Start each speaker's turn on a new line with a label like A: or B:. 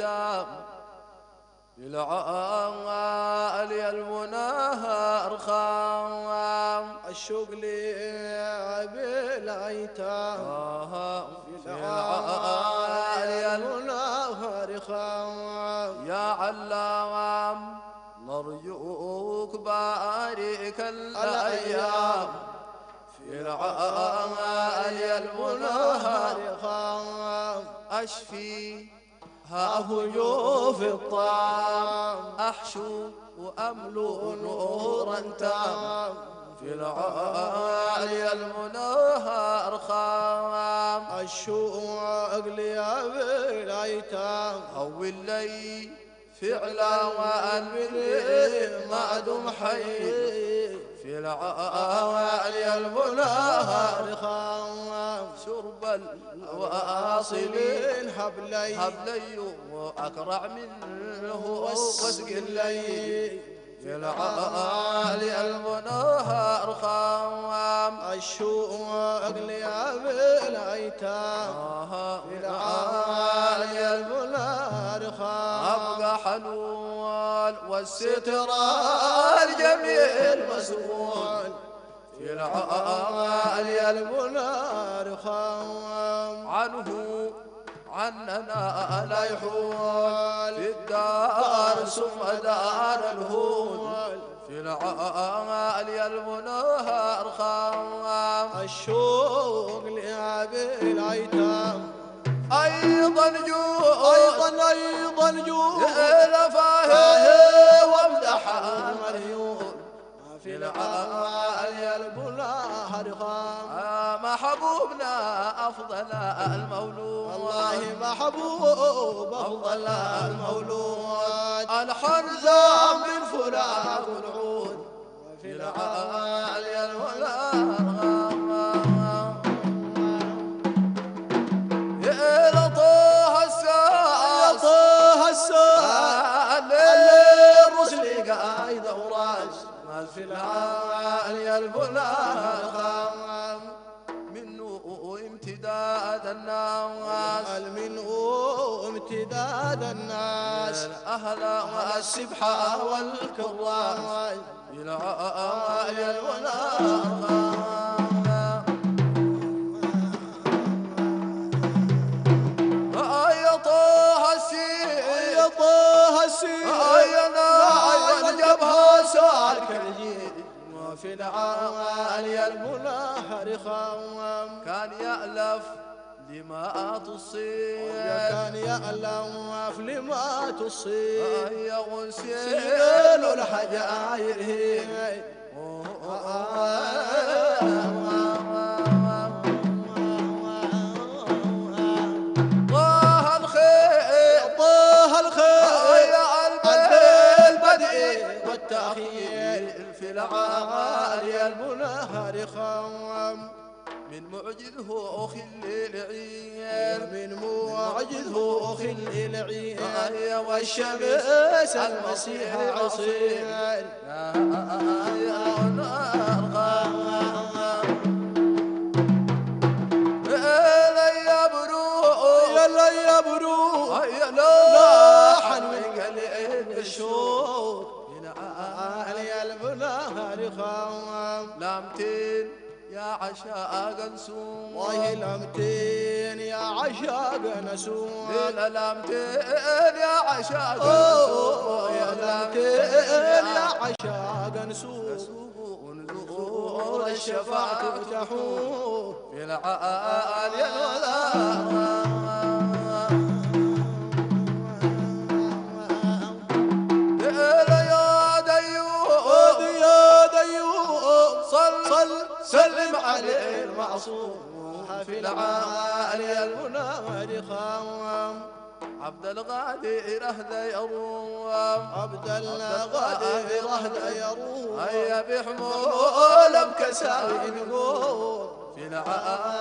A: الأيتام العالي المناهى أرخام
B: الشوق لي بالايتام
A: في العالي
B: المناهر خام.
A: يا علام نرجوك بارك الأيام. في العالي المناهى
B: خام.
A: أشفي ها هجوف الطعام. أحشو وأملؤ نورا تام. في العالي المناهى أرخام
B: الشوق لي بالايتام
A: هول لي فعلا وأنبني ما دم حي. في العالي المناهى
B: خام. واصلين حبلي
A: حبلي وأكرع منه واسق الليل. في العالي المناهى أرخام
B: الشوق لي بالايتام
A: في العالي
B: العالي المنار خام.
A: أبقى حلول والستر الجميل مسؤول في العالي
B: المنار خام.
A: عنه عننا لا يحول. في الدار ثم دار الهون في العالي المناهى أرخام
B: الشوق لأبي الأيتام.
A: أيضا جود
B: أيضا أيضا جود
A: لفاه وامدح. المريون
B: في العالي المنار خام
A: محبوبنا أفضل المولود.
B: والله محبوب أفضل المولود.
A: الحرزة من فراق العود.
B: في
A: العالي الولا العالي البلا خام منه امتداد الناس.
B: من امتداد الناس.
A: الأهل والسبحة والكراس العالي الولا
B: في العالي المنهر خام
A: كان يألف لما تصير
B: كان يألف لما تصيب.
A: يا غسيل. العالي
B: المنهر خام
A: من معجزه خل العين
B: من معجزه خل العين
A: يا
B: والشمس المسيح عصير
A: يا نار يا برو
B: يلا يا برو المنهر خام
A: لامتين يا عشاق نسوم
B: والله لمتين يا عشاق نسوم
A: ليلة لامتين يا عشاق
B: أوه، يا
A: نسوم
B: لمتين يا عشاق نسوم نور الشفاعة تحوم
A: في العالي الولا
B: وظل
A: سلم عليه المعصوم
B: في العالي المنادي خام.
A: عبد القادر أهدى يروم.
B: عبد القادر أهدى يروم.
A: هيا بحمول مكساوي نقول في العالي